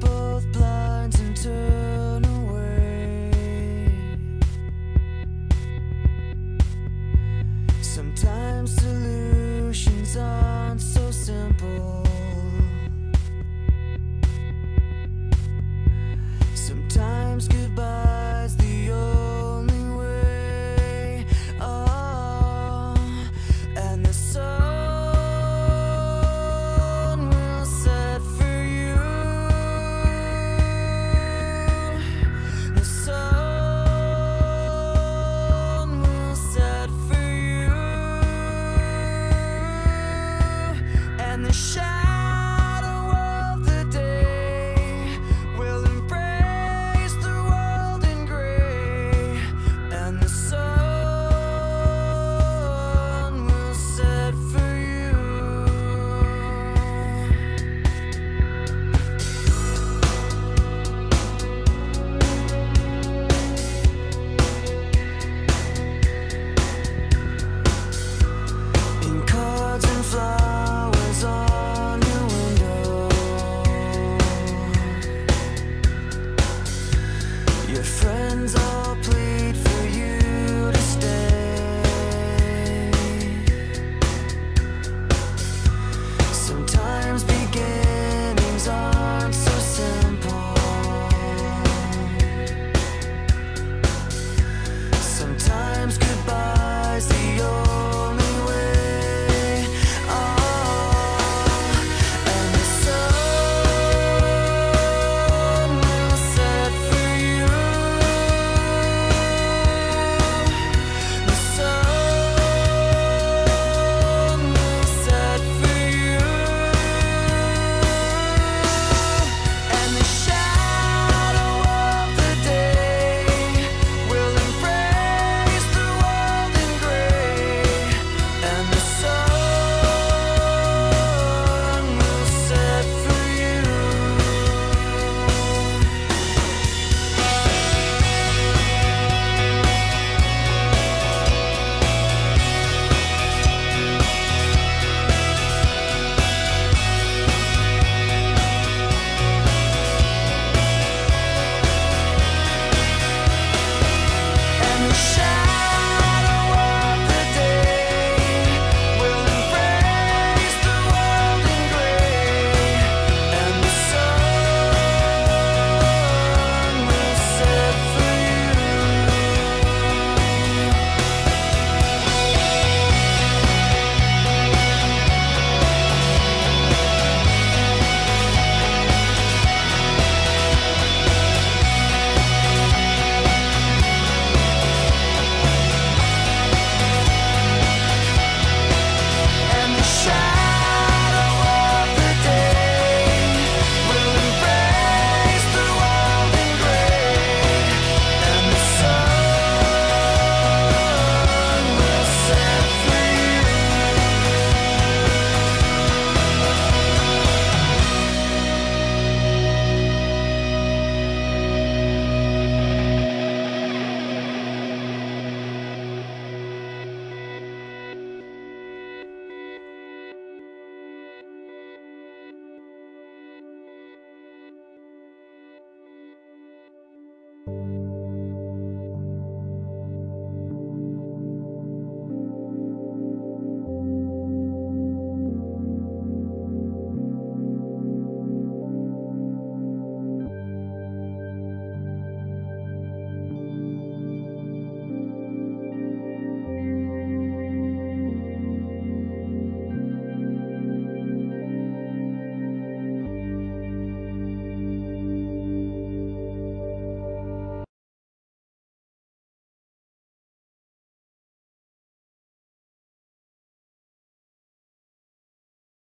both blinds and turn.